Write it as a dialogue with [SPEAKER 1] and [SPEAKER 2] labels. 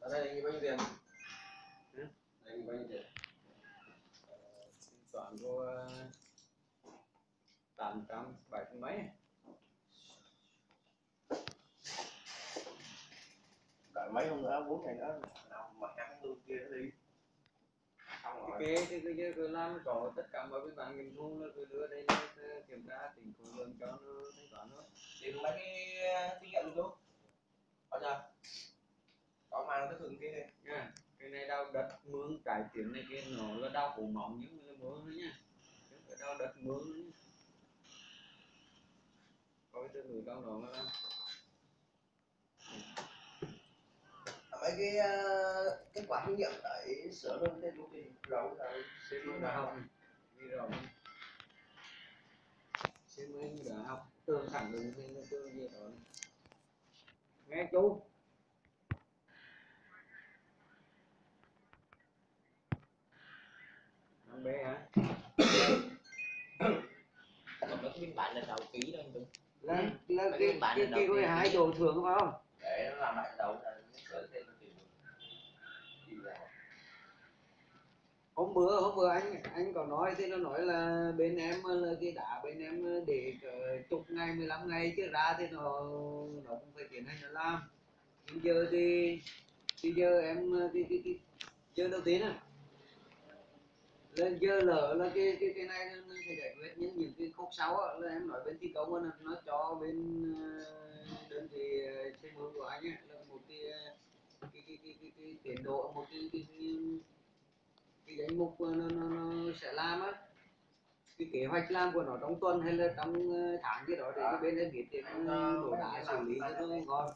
[SPEAKER 1] ở đây anh bao nhiêu tiền bao nhiêu tiền
[SPEAKER 2] toán có tám trăm bảy trăm mấy
[SPEAKER 1] cả mấy hôm nữa bốn ngày nữa nào mà ăn luôn kia đi xong rồi
[SPEAKER 2] cái cái cái cứ làm có tất cả mọi cái bản kiểm thu nó cứ đưa đây nó kiểm tra tính khối lượng cho nó thanh toán thôi
[SPEAKER 1] tìm mấy cái kinh nghiệm luôn chú có chưa mang cái thường kia
[SPEAKER 2] nha cái này đau đất mướn cải tiến này kia nó là đau cổ mỏng nhưng mà mướn nữa nha. Chứ đau đất mướn nữa có cái đối đau đó nó
[SPEAKER 1] mấy cái ờ, kết quả kinh nghiệm tại sửa luôn tên chú thì rau rồi
[SPEAKER 2] xem mới đã học. Đi rồi. Xem mới đã học. Tương khẳng định thì nó tương gì đó. Nghe chú
[SPEAKER 3] Là,
[SPEAKER 2] là
[SPEAKER 3] Mấy
[SPEAKER 2] cái,
[SPEAKER 3] cái
[SPEAKER 2] cái,
[SPEAKER 3] là
[SPEAKER 2] cái, cái
[SPEAKER 3] thì-
[SPEAKER 2] đồ thường phải không?
[SPEAKER 1] để nó làm lại đầu là
[SPEAKER 2] hôm bữa hôm bữa anh anh có nói thì nó nói là bên em là cái đá bên em để cỡ chục ngày 15 ngày chứ ra thì nó nó cũng phải tiến hành nó làm. Nhưng giờ thì thì giờ em cái cái cái giờ đầu tiên à lên giờ lỡ là cái cái cái này nó phải giải quyết. Nhưng những cái khúc sau á, là em nói bên thi công á, nó cho bên ờ, đơn vị ờ, xây dựng của anh ấy là một cái ờ, cái cái cái cái, cái tiến độ một cái cái, cái, cái danh mục nó, nó, nó sẽ làm á. Cái kế hoạch làm của nó trong tuần hay là trong ờ, tháng gì đó để cái bên em biết để nó đổ đá xử lý cho nó ngon